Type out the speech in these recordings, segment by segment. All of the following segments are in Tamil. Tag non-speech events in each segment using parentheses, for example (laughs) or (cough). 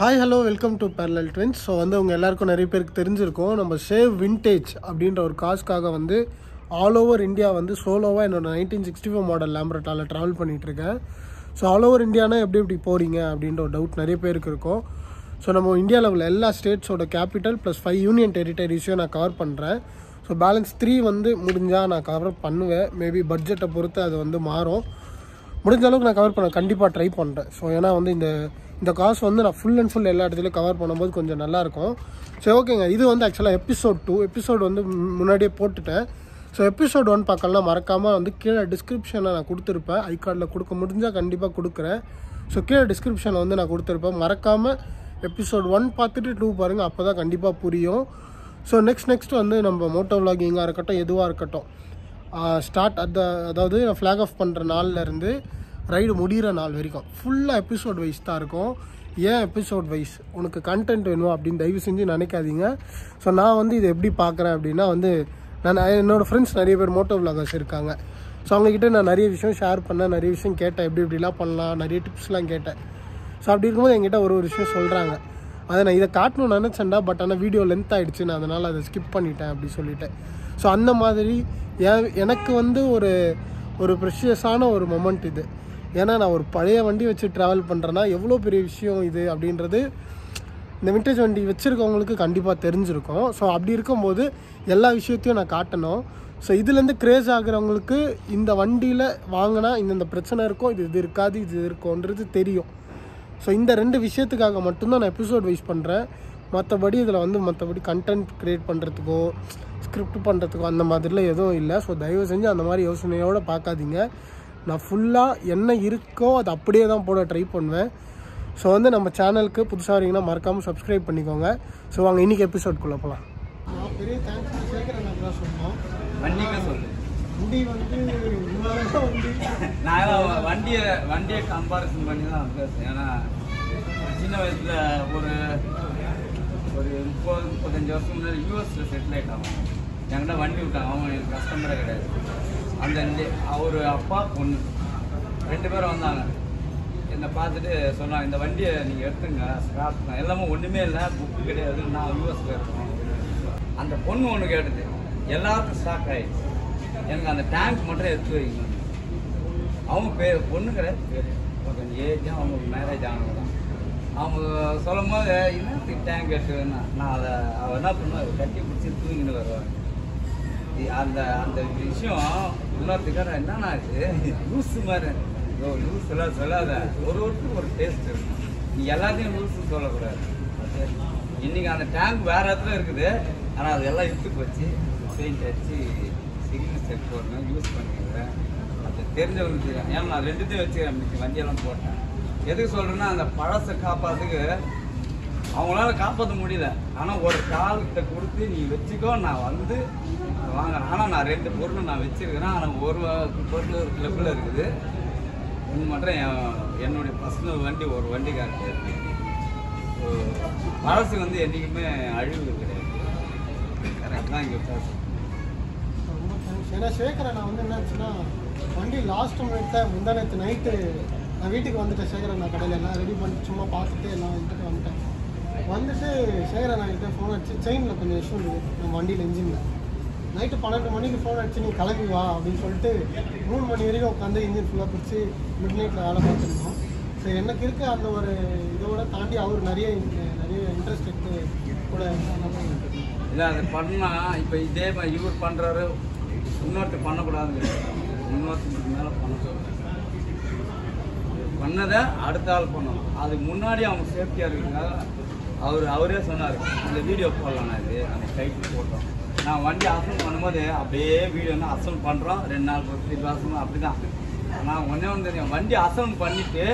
Hi hello welcome to parallel twins so வந்து உங்கள் எல்லாருக்கும் நிறைய பேருக்கு தெரிஞ்சிருக்கும். நம்ம சேவ் வின்டேஜ் அப்படின்ற ஒரு காஸ்க்காக வந்து ஆல் ஓவர் இந்தியா வந்து சோலோவாக என்னோடய நைன்டீன் சிக்ஸ்டி ஃபோர் மாடல் லேம்பரட்டாவில் ட்ராவல் பண்ணிகிட்ருக்கேன் ஸோ ஆல் ஓவர் இந்தியானா எப்படி எப்படி போகிறீங்க அப்படின்ற ஒரு டவுட் நிறைய பேருக்கு இருக்கும். ஸோ நம்ம இந்தியா லெவலில் எல்லா ஸ்டேட்ஸோட கேபிட்டல் ப்ளஸ் ஃபைவ் யூனியன் டெரிட்டரிஸையும் நான் கவர் பண்ணுறேன் ஸோ பேலன்ஸ் த்ரீ வந்து முடிஞ்சால் நான் கவர் பண்ணுவேன். மேபி பட்ஜெட்டை பொறுத்து அது வந்து மாறும். முடிஞ்ச அளவுக்கு நான் கவர் பண்ண கண்டிப்பாக ட்ரை பண்ணுறேன் ஸோ ஏன்னா வந்து இந்த இந்த காசு வந்து நான் ஃபுல் அண்ட் ஃபுல் எல்லா இடத்துலையும் கவர் பண்ணும்போது கொஞ்சம் நல்லாயிருக்கும் சரி ஓகேங்க. இது வந்து ஆக்சுவலாக எபிசோட் டூ எபிசோட் வந்து முன்னாடியே போட்டுட்டேன். ஸோ எபிசோட் ஒன் பார்க்கலாம் மறக்காமல் வந்து கீழே டிஸ்கிரிப்ஷனில் நான் கொடுத்துருப்பேன். ஐ கார்டில் கொடுக்க முடிஞ்சால் கண்டிப்பாக கொடுக்குறேன். ஸோ கீழே டிஸ்கிரிப்ஷனில் வந்து நான் கொடுத்துருப்பேன். மறக்காமல் எபிசோட் ஒன் பார்த்துட்டு டூ பாருங்கள் அப்போ தான் கண்டிப்பாக புரியும். ஸோ நெக்ஸ்ட் நெக்ஸ்ட் வந்து நம்ம மோட்டோ விலாகிங்காக இருக்கட்டும் எதுவாக இருக்கட்டும். ஸ்டார்ட் அந்த அதாவது ஃப்ளாக் ஆஃப் பண்ணுற நாள்லேருந்து ரைடு முடிகிற நாள் வரைக்கும். ஃபுல்லாக எபிசோட் வைஸ் தான் இருக்கும். ஏன் எபிசோட் வைஸ் உனக்கு கண்டென்ட் வேணும் அப்படின்னு தயவு செஞ்சு நினைக்காதீங்க. ஸோ நான் வந்து இதை எப்படி பார்க்குறேன் அப்படின்னா வந்து நான் என்னோடய ஃப்ரெண்ட்ஸ் நிறைய பேர் மோட்டோ விலாகர்ஸ் இருக்காங்க. ஸோ அவங்கக்கிட்ட நான் நிறைய விஷயம் ஷேர் பண்ணேன் நிறைய விஷயம் கேட்டேன். எப்படி இப்படிலாம் பண்ணலாம் நிறைய டிப்ஸ்லாம் கேட்டேன். ஸோ அப்படி இருக்கும்போது என்கிட்ட ஒரு ஒரு விஷயம் சொல்கிறாங்க அதை நான் இதை காட்டணும்னு நினச்சேன்டா பட் ஆனால் வீடியோ லென்த் ஆகிடுச்சு நான் அதனால் அதை ஸ்கிப் பண்ணிட்டேன் அப்படி சொல்லிட்டேன். ஸோ அந்த மாதிரி எனக்கு வந்து ஒரு ஒரு ப்ரெஷியஸான ஒரு மொமெண்ட் இது. ஏன்னா நான் ஒரு பழைய வண்டி வச்சு ட்ராவல் பண்ணுறேன்னா எவ்வளோ பெரிய விஷயம் இது அப்படின்றது இந்த விண்டேஜ் வண்டி வச்சுருக்கவங்களுக்கு கண்டிப்பாக தெரிஞ்சிருக்கும். ஸோ அப்படி இருக்கும்போது எல்லா விஷயத்தையும் நான் காட்டணும். ஸோ இதுலேருந்து க்ரேஸ் ஆகுறவங்களுக்கு இந்த வண்டியில் வாங்கினா இந்தந்த பிரச்சனை இருக்கும் இது இது இருக்காது இது இருக்கும்ன்றது தெரியும். ஸோ இந்த ரெண்டு விஷயத்துக்காக மட்டும்தான் நான் எபிசோட் வைஸ் பண்ணுறேன் மற்றபடி இதில் வந்து மற்றபடி கண்டென்ட் க்ரியேட் பண்ணுறதுக்கோ ஸ்கிரிப்ட் பண்ணுறதுக்கோ அந்த மாதிரிலாம் எதுவும் இல்லை. ஸோ தயவு செஞ்சு அந்த மாதிரி யோசனையோடு பார்க்காதீங்க. நான் ஃபுல்லாக என்ன இருக்கோ அதை அப்படியே தான் போட ட்ரை பண்ணுவேன். ஸோ வந்து நம்ம சேனலுக்கு புதுசாக வரீங்கன்னா மறக்காமல் சப்ஸ்கிரைப் பண்ணிக்கோங்க. ஸோ வாங்க இன்றைக்கி எபிசோட்குள்ளே போகலாம் பெரிய தேங்க்ஸ் சொன்னோம். வண்டி வந்து (laughs) நான் வண்டியை வண்டியை கம்பாரிசன் பண்ணி தான் பேசுறேன். ஏன்னா சின்ன வயசுல ஒரு ஒரு முப்பது முப்பத்தஞ்சு வருஷம் முன்னாடி யூஎஸ்ல செட்டில் ஆயிட்டாங்க என்கிட்ட வண்டி விட்டாங்க அவங்க எனக்கு கஸ்டமரே கிடையாது. அந்த அவர் அப்பா பொண்ணு. ரெண்டு பேரும் வந்தாங்க. என்னை பார்த்துட்டு சொன்னாங்க இந்த வண்டியை நீங்கள் எடுத்துங்க ஸ்கிராப் தான் எல்லாமே ஒன்றுமே இல்லை புக்கு கிடையாது நான் யூஎஸ்ல இருக்கோம் அந்த பொண்ணு ஒன்று கேட்டுது எல்லாருக்கும் ஸ்டாக் ஆகிடுச்சு எனக்கு அந்த டேங்க் மட்டும் எடுத்து வைங்க. அவங்க பேர் பொண்ணு கிடையாது பேர். கொஞ்சம் ஏஜும் அவங்களுக்கு மேரேஜ் ஆனவங்க தான். அவங்க சொல்லும் போது என்னத்துக்கு டேங்க் எடுத்து எடுத்துவேன்னா நான் அதை அவள் என்ன பண்ணுவேன் கட்டி பிடிச்சி தூங்கிட்டு வருவாங்க. அந்த அந்த விஷயம் இன்னொருத்துக்கார என்னன்னா இது? லூஸ் மாதிரி. ஓ லூஸ் எல்லாம் சொல்லாத. ஒரு ஒருத்தரும் ஒரு டேஸ்ட் இருக்கும் நீ எல்லாத்தையும் லூஸ் சொல்லக்கூடாது. இன்னைக்கு அந்த டேங்க் வேற இடத்துல இருக்குது. ஆனால் அது எல்லாம் இழுத்து போச்சு. பெயிண்ட் அடிச்சு சிக்னல் செட் போடணும் யூஸ் பண்ணிக்கிறேன். அது தெரிஞ்சவங்க தெரியும். ஏன்னா நான் ரெண்டுத்தையும் வச்சுக்கிறேன். இன்னைக்கு வண்டியெல்லாம் போட்டேன். எதுக்கு சொல்கிறேன்னா அந்த பழசை காப்பாற்றுக்கு அவங்களால காப்பாற்ற முடியல. ஆனால் ஒரு காலத்தை கொடுத்து நீ வச்சுக்கோ நான் வந்து வாங்குறேன். ஆனால் நான் ரெண்டு பொருள் நான் வச்சுருக்கிறேன். ஆனால் ஒரு பொருள் ஒரு கிளப்பில் இருக்குது. இது மட்டும் என் என்னுடைய பர்சனல் வண்டி ஒரு வண்டி காட்டு அரசு வந்து என்றைக்குமே அழிவு கிடையாது. கரெக்ட் தான் இங்கே பேசுகிறேன் ரொம்ப ஏன்னா சேகரன் நான் வந்து என்னாச்சுன்னா வண்டி லாஸ்ட் மினிட்ல முந்தா நேற்று நைட்டு நான் வீட்டுக்கு வந்துட்டேன் சேகரன். நான் கடையில் எல்லாம் ரெடி பண்ணிட்டு சும்மா பார்த்துட்டு எல்லாம் வந்துட்டு வந்துட்டேன். வந்துட்டு சேகரன் நான் கிட்ட ஃபோன் அடிச்சு செயினில் கொஞ்சம் இஷ்யூ இருக்குது. நம்ம வண்டியில் இன்ஜினில் நைட்டு பன்னெண்டு மணிக்கு ஃபோன் அடிச்சு நீ கிளம்பி வா அப்படின்னு சொல்லிட்டு மூணு மணி வரைக்கும் உட்காந்து இன்ஜின் ஃபுல்லாக பிடிச்சி மிட் நைட்டில் வேலை பார்த்துருந்தோம் சரி எனக்கு இருக்க அந்த ஒரு இதோட தாண்டி அவர் நிறைய நிறைய இன்ட்ரெஸ்ட் எடுத்து கூட இல்லை அது பண்ணா இப்போ இதே மாதிரி இவர் பண்ணுறாரு இன்னொருத்தர் பண்ணக்கூடாதுங்க. இன்னொருத்தருக்கு மேலே பண்ணக்கூடாது. பண்ணதை அடுத்த ஆள் பண்ணணும். அதுக்கு முன்னாடி அவங்க சேஃப்டியாக இருக்குங்க அவர் அவரே சொன்னார் இந்த வீடியோ போடலாம் நான் இது. அந்த டைட்டில் போட்டோம். நான் வண்டி அசல் பண்ணும்போது அப்படியே வீடியோனா அசல் பண்ணுறோம் ரெண்டு நாள் பொறுத்து அசல் அப்படி தான் நான் ஒன்றே ஒன்று தெரியும் வண்டி அசல் பண்ணிவிட்டு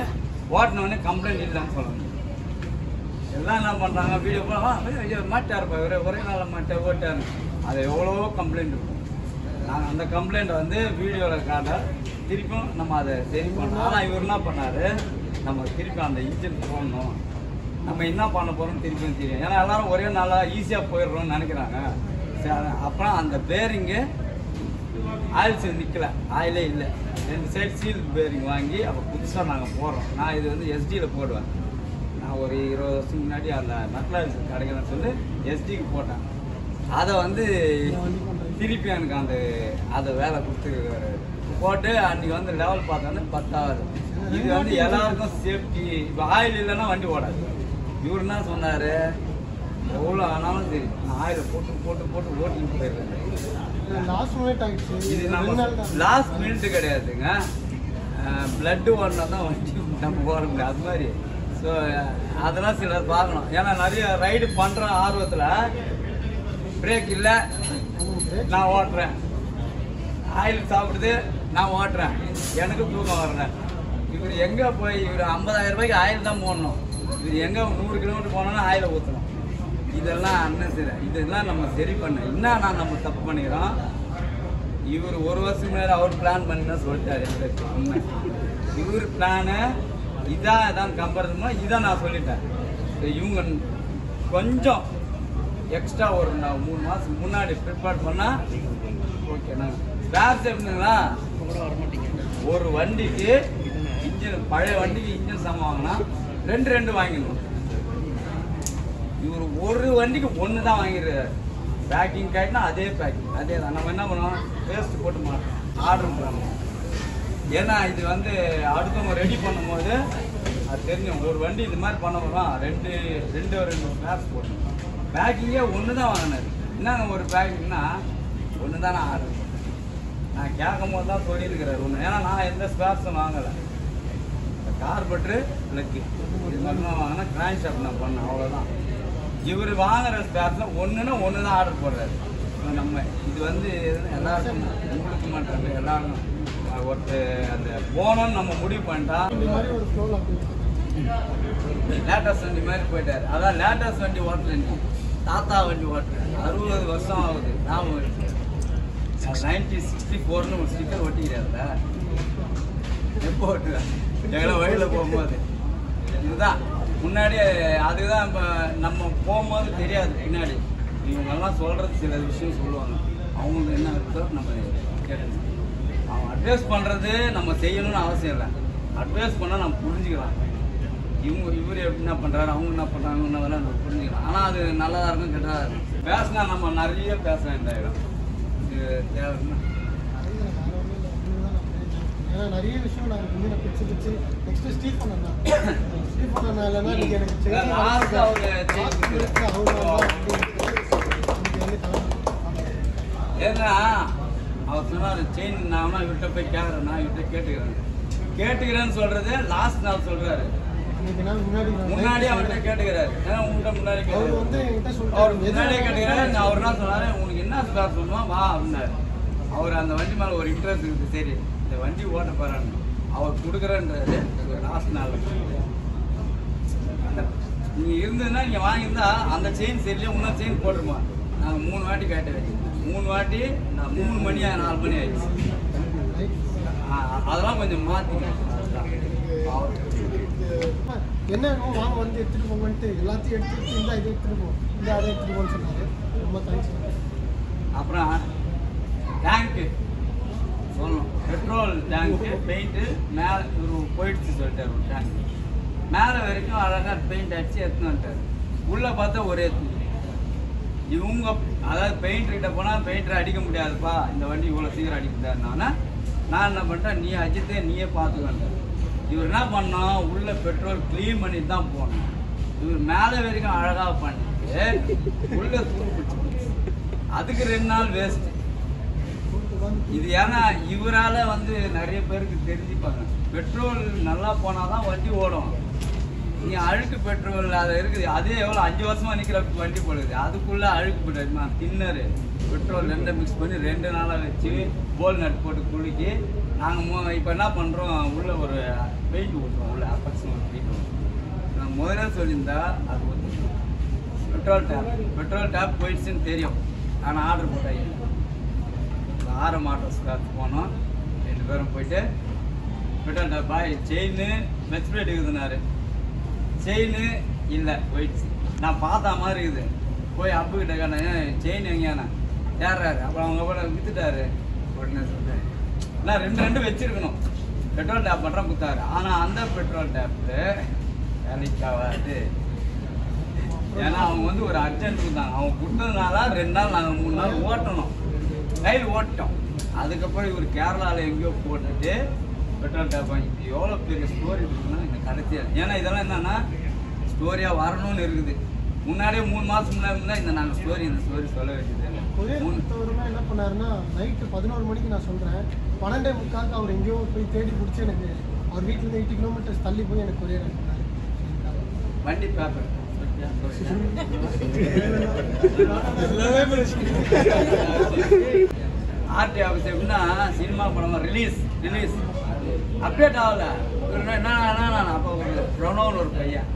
ஓட்டினவொடனே கம்ப்ளைண்ட் இல்லைன்னு சொல்லணும். எல்லாம் என்ன பண்ணுறாங்க வீடியோ போனால் மாட்டாருப்பா ஒரே ஒரே நாளில் மாட்டே ஓட்டாரு அது எவ்வளோ கம்ப்ளைண்ட் இருக்கும். நாங்கள் அந்த கம்ப்ளைண்ட்டை வந்து வீடியோவில் காட்ட திருப்பியும் நம்ம அதை சரி பண்ணோம் ஆனால் இவர் என்ன பண்ணார்? நம்ம திருப்பி அந்த இன்ஜின் போடணும். நம்ம என்ன பண்ண போகிறோம்னு திருப்பி தெரியும் ஏன்னா எல்லாரும் ஒரே நாளாக ஈஸியாக போயிடுறோம்னு நினைக்கிறாங்க. சரி அப்புறம் அந்த பேரிங்கு ஆயில் சீல் நிற்கல ஆயிலே இல்லை. ரெண்டு சைடு சீல் பேரிங் வாங்கி அப்போ புதுசாக நாங்கள் போடுறோம். நான் இது வந்து எஸ்டியில் போடுவேன். நான் ஒரு இருபது வருஷத்துக்கு முன்னாடி அந்த மெட்லாஸ் கிடைக்கலன்னு சொல்லி எஸ்டிக்கு போட்டேன். அதை வந்து திருப்பி எனக்கு அந்த அதை வேலை கொடுத்துருக்காரு. போட்டு அன்னைக்கு வந்து லெவல் பார்த்தோன்னே பத்தாவது. இது வந்து எல்லாருக்கும் சேஃப்டி இப்போ ஆயில் இல்லைன்னா வண்டி ஓடாது. இவர் என்ன சொன்னார் எவ்வளோ ஆனாலும் சரி நான் ஆயிலை போட்டு போட்டு போட்டு ஓட்டிட்டு போயிருக்கேன் லாஸ்ட் மினிட் இது நம்ம லாஸ்ட் மினிட் கிடையாதுங்க. பிளட்டு ஓடினா தான் வண்டி நம்ம ஓட முடியும் அது மாதிரி. ஸோ அதெல்லாம் சிலர் பார்க்கணும். ஏன்னா நிறைய ரைடு பண்ணுற ஆர்வத்தில் பிரேக் இல்லை நான் ஓட்டுறேன். ஆயில் சாப்பிடுது நான் ஓட்டுறேன். எனக்கு தூக்கம் வரல. இவர் எங்கே போய் இவர் ஐம்பதாயிரம் ரூபாய்க்கு ஆயில் தான் போடணும். இவர் எங்கே நூறு கிலோமீட்டர் போனோன்னா ஆயிலை ஊற்றணும் இதெல்லாம் அண்ணன் சரி இதெல்லாம் நம்ம சரி பண்ண. என்ன நான் நம்ம தப்பு பண்ணிக்கிறோம்? இவர் ஒரு வருஷம் முன்னாடி அவர் பிளான் பண்ணி தான் சொல்லிட்டாரு எங்களுக்கு உண்மை. இவர் பிளானு இதான் இதான் கம்பேரிசன் இதான் நான் சொல்லிட்டேன். இவங்க கொஞ்சம் எக்ஸ்ட்ரா ஒரு நான் மூணு மாதத்துக்கு முன்னாடி ப்ரிப்பேர் பண்ணால் ஓகேண்ணா ஸ்பேர்ஸ் எப்படிங்களா ஒரு வண்டிக்கு இன்ஜின் பழைய வண்டிக்கு இன்ஜின் சாமான் வாங்கினா ரெண்டு ரெண்டு வாங்கிடணும் இவர் ஒரு வண்டிக்கு ஒன்று தான் வாங்கிடுறாரு பேக்கிங் காட்டினா அதே பேக்கிங் அதே தான் நம்ம என்ன பண்ணுவோம் வேஸ்ட் போட்டு மாட்டோம் ஆர்டர் பண்ணுவோம் ஏன்னா இது வந்து அடுத்தவங்க ரெடி பண்ணும்போது அது தெரியும் ஒரு வண்டி இது மாதிரி பண்ண போகிறோம் ரெண்டு ரெண்டு ரெண்டு ஸ்பேர்ஸ் போட்டோம் பேக்கிங்கே ஒன்று தான் வாங்கினார் என்னங்க ஒரு பேக்கிங்னா ஒன்று தான் நான் ஆர்டர் நான் கேட்கும் போது தான் சொல்லியிருக்கிறாரு. ஒன்று ஏன்னா நான் எந்த ஸ்பேர்ஸும் வாங்கலை. கார்பெட்ரு பிளக்கு இது மட்டும் வாங்கினா கிராண்ட் ஷாப் நான் பண்ணேன் அவ்வளோதான் இவர் வாங்குற ஸ்பேர்ஸில் ஒன்றுனா ஒன்று தான் ஆர்டர் போடுறாரு நம்ம இது வந்து எல்லாருக்கும் உங்களுக்கு மட்டும் எல்லாரும் ஒருத்தர் அந்த போனோம்னு நம்ம முடிவு பண்ணிட்டா லேட்டஸ்ட் வண்டி மாதிரி போயிட்டாரு. அதான் லேட்டஸ்ட் வண்டி ஓட்டல நீ தாத்தா வண்டி ஓட்டுறேன் அறுபது வருஷம் ஆகுது நான் நைன்டீன் சிக்ஸ்டி ஃபோர்னு ஒரு ஸ்டிக்கர் ஒட்டிக்கிறாருல. எப்போ ஓட்டுறேன் எங்களை வழியில் போகும்போது. இதுதான். முன்னாடியே அதுதான் இப்போ நம்ம போகும்போது தெரியாது. பின்னாடி. இவங்கெல்லாம் சொல்கிறது சில விஷயம் சொல்லுவாங்க. அவங்களுக்கு என்ன இருக்கோ நம்ம கேட்டு அவன் அட்வைஸ் பண்ணுறது நம்ம செய்யணும்னு அவசியம் இல்லை. அட்வைஸ் பண்ணால் நம்ம புரிஞ்சுக்கலாம். இவங்க இவர் எப்படி என்ன பண்ணுறாரு அவங்க என்ன பண்ணுறாங்க என்ன வேலை நம்ம புரிஞ்சுக்கலாம். ஆனால் அது நல்லதாக இருக்கும் கெட்டதாக இருக்கும் பேசினா நம்ம நிறைய பேச வேண்டாயிடும் இது தேவை ஏன்னா நிறைய விஷயம் நாங்கள் வந்து நான் பிடிச்சி பிடிச்சி நெக்ஸ்ட் ஸ்டீஃபன் அண்ணா. (coughs) ஸ்டீஃபன் அண்ணா இல்லைன்னா இன்னைக்கு எனக்கு செய்தி நான் ஏன்னா அவர் சொன்னார் செயின் நான் இவர்கிட்ட போய் கேட்குறேன் நான் இவர்கிட்ட கேட்டுக்கிறேன். கேட்டுக்கிறேன்னு சொல்றது லாஸ்ட் நாள் சொல்றாரு. முன்னாடி நான் அவர்கிட்ட கேட்டுக்கிறாரு. ஏன்னா உங்கள்கிட்ட முன்னாடி அவர் முன்னாடியே கேட்டுக்கிறாரு. நான் அவர் என்ன சொன்னாரு? உனக்கு என்ன ஸ்பேர் சொல்லுவான் வா அப்படின்னாரு. அவர் அந்த வண்டி மேல ஒரு இன்ட்ரெஸ்ட் இருக்குது. சரி. இந்த வண்டி ஓட்ட போறான்னு. அவர் கொடுக்குறேன்றாரு லாஸ்ட் நாள். நீங்க இருந்ததுன்னா நீங்க வாங்கியிருந்தா அந்த செயின் சரியில்லை இன்னொரு செயின் போட்டுருமா. நாங்கள் மூணு வாட்டி கேட்டேன். மூணு வாட்டி நான் மூணு மணி நாலு மணி ஆயிடுச்சு. அதெல்லாம் கொஞ்சம் மாற்றிக்கணும் என்ன வாங்க வந்து எடுத்துட்டு போங்கன்ட்டு எல்லாத்தையும் எடுத்துட்டு இந்த இதை எடுத்துட்டு போ. இந்த அதை எடுத்துட்டு போன்னு சொன்னாரு. ரொம்ப தேங்க்ஸ் அப்புறம் டேங்க்கு சொல்லணும். பெட்ரோல் டேங்க்கு பெயிண்ட்டு மேலே ஒரு போயிடுச்சு சொல்லிட்டார் ஒரு டேங்க் மேலே வரைக்கும் அழகாக பெயிண்ட் அடிச்சு எடுத்துன்னு வந்துட்டார். உள்ளே பார்த்தா ஒரே தூள். இவங்க அதாவது பெயிண்டர்கிட்ட போனால் பெயிண்டரை அடிக்க முடியாதுப்பா இந்த வண்டி இவ்வளோ சீக்கிரம் அடிக்க முடியாதுன்னா நான் என்ன பண்ணிட்டேன் நீ அஜித்தே நீயே பார்த்துக்கணும் இவர் என்ன பண்ணோம் உள்ளே பெட்ரோல் க்ளீன் பண்ணிட்டு தான் போனோம் இவர் மேலே வரைக்கும் அழகாக பண்ணிட்டு உள்ளே தூள் பிடிச்சி அதுக்கு ரெண்டு நாள் வேஸ்ட்டு இது ஏன்னா இவரால வந்து நிறைய பேருக்கு தெரிஞ்சுப்பாங்க. பெட்ரோல் நல்லா போனாதான் வண்டி ஓடும். நீ அழுக்கு பெட்ரோல் அது இருக்குது. அதே எவ்வளோ அஞ்சு வருஷமா நிற்கிற வண்டி போடுது அதுக்குள்ள அழுக்கு பெட்ரோல். தின்னரு. பெட்ரோல் ரெண்டை மிக்ஸ் பண்ணி ரெண்டு நாளாக வச்சு போல் நட் போட்டு குலுக்கி நாங்கள் இப்போ என்ன பண்ணுறோம் உள்ள ஒரு பெயிண்ட் ஊற்றுறோம் உள்ள அப்பக்ஸ் ஒரு பெயிண்ட் ஊற்றுறோம் நான் முதல்ல சொல்லியிருந்தா அது வந்து பெட்ரோல் டேப் பெட்ரோல் டேப் போயிடுச்சுன்னு தெரியும். ஆனால் ஆர்டர் போட்டேன். ஆறு மாட்டோஸ் காத்து போனோம். ரெண்டு பேரும் போயிட்டு பெட்ரோல் டேப் பாய் செயின் மெச் பிளேட் இருக்குதுனாரு செயின் இல்லை போயிடுச்சு. நான் பார்த்தா மாதிரி இருக்குது. போய் அப்புக்கிட்ட கேட்டேன் செயின் எங்கேயாண்ணா? ஏறாரு அப்புறம் அவங்க கூட வித்துட்டாரு. உடனே சொல்கிறேன் நான் ரெண்டு ரெண்டு வச்சிருக்கணும். பெட்ரோல் டேப் மட்டும் குத்தாரு ஆனால் அந்த பெட்ரோல் டேப்பு வேலைக்கு ஆகாது. ஏன்னா அவங்க வந்து ஒரு அர்ஜென்ட் இருந்தாங்க அவங்க கொடுத்ததுனால ரெண்டு நாள் நாங்கள் மூணு நாள் ஓட்டணும். ரயில் ஓட்டோம். அதுக்கப்புறம் இவர் கேரளாவில் எங்கேயோ போட்டுட்டு பெட்ரோல் டேப் வாங்கி எவ்வளோ பெரிய ஸ்டோரி இருக்குன்னா இந்த கடைசியாக ஏன்னா இதெல்லாம் என்னன்னா ஸ்டோரியாக வரணும்னு இருக்குது. முன்னாடியே மூணு மாதம் முன்னாடி இருந்தால் இந்த நாங்கள் ஸ்டோரி இந்த ஸ்டோரி சொல்ல வேண்டியது கொடுத்தவருமா என்ன பண்ணாருன்னா நைட்டு பதினோரு மணிக்கு நான் சொல்கிறேன் பன்னெண்டே முக்காலுக்கு அவர் எங்கேயோ போய் தேடி பிடிச்சி எனக்கு அவர் வீட்டிலேருந்து எயிட்டி கிலோமீட்டர்ஸ் தள்ளி போய் எனக்கு கொரியர் அனுப்பினாரு. வண்டி பேப்பர் ஆர்டி ஆஃபீஸ் எப்படின்னா சினிமா படம் ரிலீஸ் ரிலீஸ் அப்டேட் ஆகல. இவரு என்ன அப்போ ஒரு பிரணவ்னு ஒரு பையன்.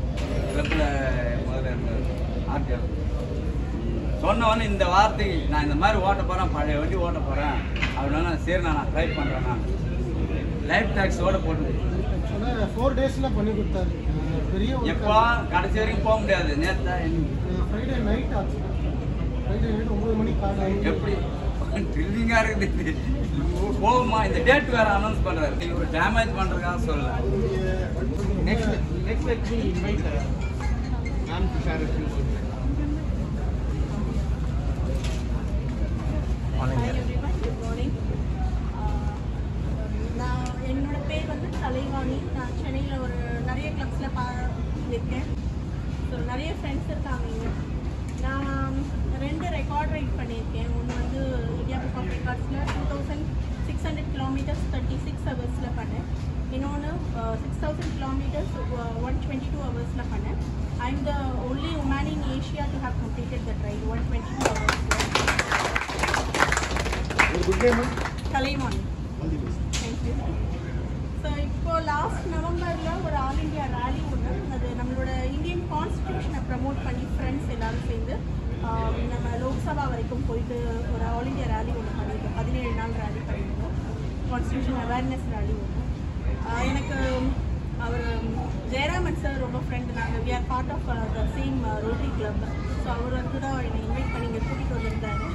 கிளப்பில் முதல்ல இருந்தார் ஆர்டி ஆஃபீஸ் சொன்னவொன்னே இந்த வார்த்தைக்கு நான் இந்த மாதிரி ஓட்ட போகிறேன் பழைய வண்டி ஓட்ட போகிறேன் அப்படின்னா சரி நான் ட்ரை பண்ணுறேன் நான். லைஃப் டேக்ஸோட போட்டு சொன்னால் ஃபோர் டேஸில் பண்ணி கொடுத்தாரு. எப்போ கடைசி வரைக்கும் போக முடியாது. நேற்று ஃப்ரைடே நைட் ஆச்சு. ஃப்ரைடே நைட் ஒம்பது மணிக்கு காலையில் எப்படி? த்ரில்லிங்காக இருக்குது. போகுமா? இந்த டேட் வேற அனௌன்ஸ் பண்றாரு. ஒரு டேமேஜ் பண்றதுக்காக சொல்லல. எவ்ரிவன் குட் மார்னிங் நான் என்னோட பேர் வந்து கலைவாணி நான் சென்னையில் ஒரு இருக்கேன் ஸோ நிறைய ஃப்ரெண்ட்ஸ் இருக்காங்க இங்கே. நான் ரெண்டு ரெக்கார்ட் ரைட் பண்ணியிருக்கேன். ஒன்று வந்து India book of ரெக்கார்ட்ஸில் two thousand six hundred kilometres thirty six ஹவர்ஸில் பண்ணேன். இன்னொன்று six thousand kilometres one twenty two ஹவர்ஸில் பண்ணேன். I am the only woman in Asia to have completed the drive one twenty two the best. Thank you so இப்போ லாஸ்ட் நவம்பரில் ஒரு ஆல் இந்தியா ரேலி ஒன்று அது நம்மளோட இந்தியன் கான்ஸ்டியூஷனை ப்ரமோட் பண்ணி ஃப்ரெண்ட்ஸ் எல்லாரும் சேர்ந்து நம்ம லோக்சபா வரைக்கும் போயிட்டு ஒரு ஆல் இந்தியா ரேலி ஒன்று பண்ணியிருக்கோம். பதினேழு நாள் ரேலி பண்ணியிருக்கோம். கான்ஸ்டியூஷன் அவேர்னஸ் ரேலி ஒன்று எனக்கு அவர் ஜெயராமன் சார் ரொம்ப ஃப்ரெண்டு நாங்கள் we are part of the same Rotary club so அவர் வந்து தான் என்னை இன்வைட் பண்ணி இங்கே கூட்டிகிட்டு வந்திருந்தாரு.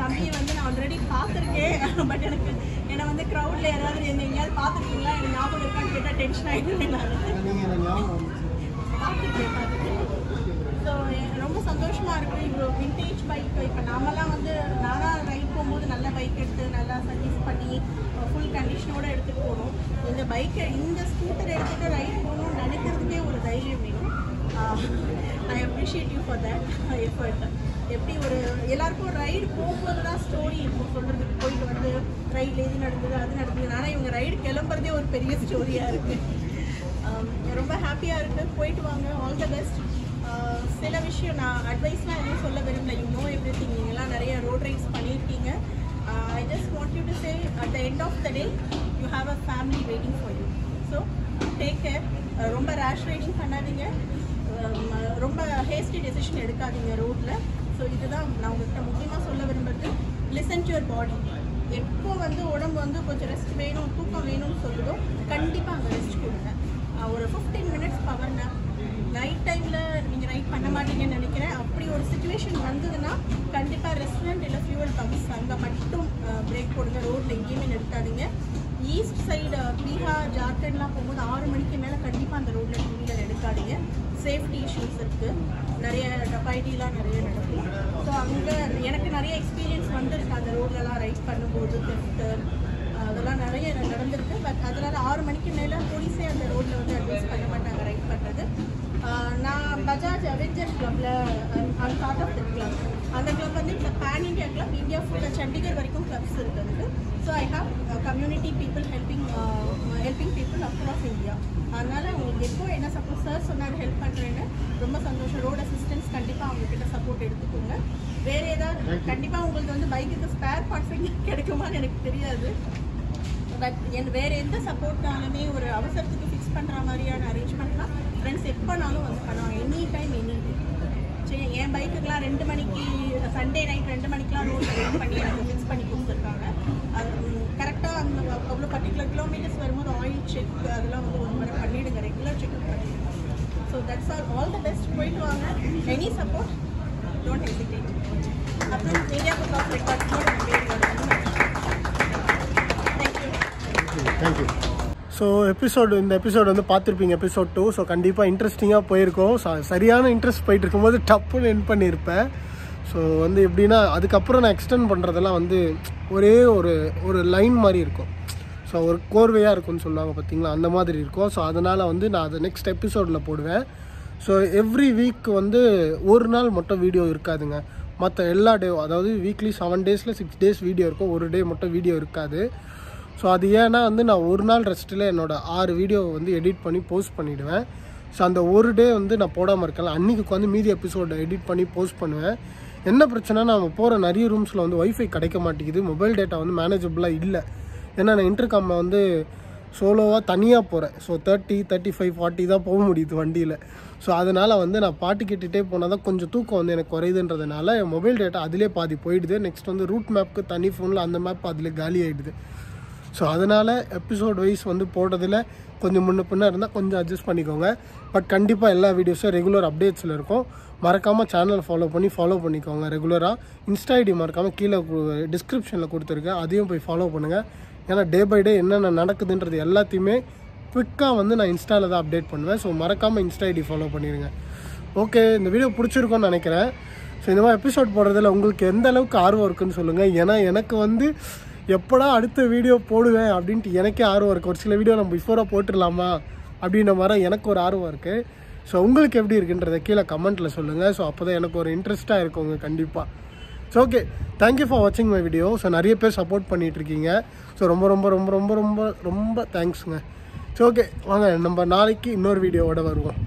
தம்பியை வந்து நான் ஆல்ரெடி பார்த்துருக்கேன். பட் எனக்கு என்னை வந்து க்ரௌடில் யாராவது என்ன எங்கேயாவது பார்த்துருக்கீங்களா? எனக்கு ஞாபகம் இருக்கான்னு கேட்டால் டென்ஷன் ஆகிடுவேன் நான் பார்த்துருக்கேன். ரொம்ப சந்தோஷமாக இருக்குது இவ்வளோ விண்டேஜ் பைக் இப்போ நாமெல்லாம் வந்து நானா ரைட் போகும்போது நல்ல பைக் எடுத்து நல்லா சர்வீஸ் பண்ணி ஃபுல் கண்டிஷனோட எடுத்துகிட்டு போகணும் இந்த பைக்கை இந்த ஸ்கூட்டர் எடுத்துகிட்டு ரைட் போகணும்னு நினைக்கிறதுக்கே ஒரு தைரியம் வேணும். I appreciate you for that effort எப்படி ஒரு எல்லாருக்கும் ரைடு போகும்போது தான் ஸ்டோரி இருக்கும் சொல்கிறதுக்கு போயிட்டு வந்து ரைடில் எது நடந்தது அது நடந்தது. ஆனால் இவங்க ரைடு கிளம்புறதே ஒரு பெரிய ஸ்டோரியாக இருக்குது ரொம்ப ஹாப்பியாக இருக்குது போயிட்டு வாங்க. ஆல் த பெஸ்ட் சில விஷயம் நான் அட்வைஸ்லாம் எதுவும் சொல்ல விரும்பல. யூ நோ எவ்ரி திங் நீங்களாம் நிறைய ரோட் ரைட்ஸ் பண்ணியிருக்கீங்க. I just want you to say at the end of the day you have a family waiting for you so take care ரொம்ப ரேஷ் ரைடிங் பண்ணாதீங்க. Um, uh, ரொம்ப ஹேஸ்டி டெசிஷன் எடுக்காதீங்க ரோட்டில் ஸோ இதுதான் நான் உங்கள்கிட்ட முக்கியமாக சொல்ல விரும்புறது. லிசன் டு யுவர் பாடி எப்போ வந்து உடம்பு வந்து கொஞ்சம் ரெஸ்ட் வேணும் தூக்கம் வேணும்னு சொல்லுதோ கண்டிப்பாக அங்கே ரெஸ்ட் கொடுங்க. Uh, ஒரு fifteen minutes power nap night டைமில் நீங்கள் நைட் பண்ண மாட்டீங்கன்னு நினைக்கிறேன். அப்படி ஒரு சுச்சுவேஷன் வந்ததுன்னா கண்டிப்பாக ரெஸ்டாரண்ட் இல்லை ஃபியூவல் பம்ப்ஸ் அங்கே மட்டும் பிரேக் போடுங்க. ரோட்டில் எங்கேயுமே நிறுத்தாதீங்க. ஈஸ்ட் சைடு பீகார் ஜார்க்கண்ட்லாம் போகும்போது ஆறு மணிக்கு மேலே கண்டிப்பாக அந்த ரோட்டில் டூ வீலர் எடுக்காதீங்க. சேஃப்டி இஷ்யூஸ் இருக்குது நிறைய டப்பாய்டிலாம் நிறைய நடக்கும். ஸோ அங்கே எனக்கு நிறைய எக்ஸ்பீரியன்ஸ் வந்திருக்கு. அந்த ரோட்லலாம் ரைட் பண்ணும்போது தெஃப்ட்டு அதெல்லாம் நிறைய நடந்திருக்கு. பட் அதனால் ஆறு மணிக்கு மேலே போலீஸே அந்த ரோட்டில் வந்து அட்வைஸ் பண்ண நான் பஜாஜ் அவெஞ்சர் கிளப்பில் I'm part of the club அந்த கிளப் வந்து இப்போ பேன் இந்தியா கிளப் இந்தியா ஃபுல்லாக சண்டிகர் வரைக்கும் கிளப்ஸ் இருக்குது so I have community people helping helping people across India அதனால் உங்களுக்கு எப்போ என்ன சப்போஸ் சார் சொன்னார் ஹெல்ப் பண்ணுறேன்னு ரொம்ப சந்தோஷம். ரோட் அசிஸ்டன்ஸ் கண்டிப்பாக அவங்கக்கிட்ட சப்போர்ட் எடுத்துக்கோங்க. வேறு ஏதாவது கண்டிப்பாக உங்களுக்கு வந்து பைக்குக்கு ஸ்பேர் பார்ட்ஸ் கிடைக்குமான்னு எனக்கு தெரியாது. பட் என் வேறு எந்த சப்போர்ட்னாலுமே ஒரு அவசரத்துக்கு ஃபிக்ஸ் பண்ணுற மாதிரியான அரேஞ்ச்மெண்ட்லாம் ஃப்ரெண்ட்ஸ் எப்போனாலும் வந்து பண்ணுவாங்க. எனி டைம் எனி சரி என் பைக்குக்கெலாம் ரெண்டு மணிக்கு சண்டே நைட் ரெண்டு மணிக்கெலாம் ரோட் ரெடி பண்ணி எனக்கு ஃபிக்ஸ் பண்ணி கொடுத்துருக்காங்க. அது கரெக்டாக அந்த அவ்வளோ பர்டிகுலர் கிலோமீட்டர்ஸ் வரும்போது ஆயில் செக் அதெல்லாம் வந்து ஒரு முறை பண்ணிவிடுங்க ரெகுலர் செக்அப் பண்ணிவிடுங்க so that's are all the best போயிட்டு வாங்க. எனி சப்போர்ட் டோன்ட் ஹெசிடேட் அப்புறம் ஏரியா புக் ரெக்கார்ட்ஸோட பேர் வருது thank you thank you so episode இந்த எபிசோடு வந்து பார்த்துருப்பீங்க எபிசோட் டூ ஸோ கண்டிப்பாக இன்ட்ரெஸ்டிங்காக போயிருக்கோம். சரியான இன்ட்ரெஸ்ட் போயிட்டு இருக்கும்போது டப்புன்னு என் பண்ணியிருப்பேன். ஸோ வந்து எப்படின்னா அதுக்கப்புறம் நான் எக்ஸ்டெண்ட் பண்ணுறதெல்லாம் வந்து ஒரே ஒரு ஒரு லைன் மாதிரி இருக்கும். ஸோ ஒரு கோர்வையாக இருக்கும்னு சொல்லுவாங்க பார்த்தீங்களா அந்த மாதிரி இருக்கும். ஸோ அதனால் வந்து நான் அதை நெக்ஸ்ட் எபிசோடில் போடுவேன். ஸோ எவ்ரி வீக் வந்து ஒரு நாள் மட்டும் வீடியோ இருக்காதுங்க. மற்ற எல்லா டே அதாவது வீக்லி செவன் டேஸில் சிக்ஸ் டேஸ் வீடியோ இருக்கும். ஒரு டே மட்டும் வீடியோ இருக்காது. ஸோ அது ஏன்னா வந்து நான் ஒரு நாள் ரெஸ்ட்டில் என்னோடய ஆறு வீடியோவை வந்து எடிட் பண்ணி போஸ்ட் பண்ணிவிடுவேன் ஸோ அந்த ஒரு டே வந்து நான் போடாமல் இருக்கல அன்றைக்கி உட்காந்து மீதி எபிசோடை எடிட் பண்ணி போஸ்ட் பண்ணுவேன். என்ன பிரச்சனை நம்ம போகிற நிறைய ரூம்ஸில் வந்து ஒய்ஃபை கிடைக்க மாட்டேங்குது. மொபைல் டேட்டா வந்து மேனேஜபிளாக இல்லை. ஏன்னா நான் இன்டர்காமில் வந்து சோலோவாக தனியாக போகிறேன் so thirty thirty five forty தான் போக முடியுது வண்டியில். ஸோ அதனால் வந்து நான் பாட்டு கேட்டுகிட்டே போனால் தான் கொஞ்சம் தூக்கம் வந்து எனக்கு குறையுதுன்றதுனால என் மொபைல் டேட்டா அதிலே பாதி போயிடுது. நெக்ஸ்ட் வந்து ரூட் மேப்க்கு தனி ஃபோனில் அந்த மேப் அதில் காலி ஆகிடுது ஸோ அதனால் எபிசோட் வைஸ் வந்து போட்டதில் கொஞ்சம் முன்ன பின்ன இருந்தால் கொஞ்சம் அட்ஜஸ்ட் பண்ணிக்கோங்க. பட் கண்டிப்பாக எல்லா வீடியோஸும் ரெகுலர் அப்டேட்ஸில் இருக்கும். மறக்காமல் சேனல் ஃபாலோ பண்ணி ஃபாலோ பண்ணிக்கோங்க ரெகுலராக இன்ஸ்டா ஐடி மறக்காமல் கீழே டிஸ்கிரிப்ஷனில் கொடுத்துருக்கேன் அதையும் போய் ஃபாலோ பண்ணுங்கள் ஏன்னா டே பை டே என்னென்ன நடக்குதுன்றது எல்லாத்தையுமே குவிக்காக வந்து நான் இன்ஸ்டாவில் தான் அப்டேட் பண்ணுவேன். ஸோ மறக்காமல் இன்ஸ்டா ஐடி ஃபாலோ பண்ணிடுங்க ஓகே இந்த வீடியோ பிடிச்சிருக்கோன்னு நினைக்கிறேன். ஸோ இந்த மாதிரி எபிசோட் போடுறதுல உங்களுக்கு எந்த அளவுக்கு ஆர்வம் இருக்குன்னு சொல்லுங்கள் ஏன்னா எனக்கு வந்து எப்படா அடுத்த வீடியோ போடுவேன் அப்படின்ட்டு எனக்கே ஆர்வம் இருக்குது ஒரு சில வீடியோ நம்ம பிஃபோராக போட்டுடலாமா அப்படின்ற மாதிரி எனக்கு ஒரு ஆர்வம் இருக்குது ஸோ உங்களுக்கு எப்படி இருக்குன்றதை கீழே கமெண்ட்டில் சொல்லுங்கள் ஸோ அப்போ தான் எனக்கு ஒரு இன்ட்ரெஸ்ட்டாக இருக்குங்க கண்டிப்பாக so okay thank you for வாட்சிங் மை வீடியோ ஸோ நிறைய பேர் சப்போர்ட் பண்ணிகிட்ருக்கீங்க இருக்கீங்க. ஸோ ரொம்ப ரொம்ப ரொம்ப ரொம்ப ரொம்ப ரொம்ப தேங்க்ஸுங்க ஸோ ஓகே வாங்க நம்ம நாளைக்கு இன்னொரு வீடியோவோட வருவோம்.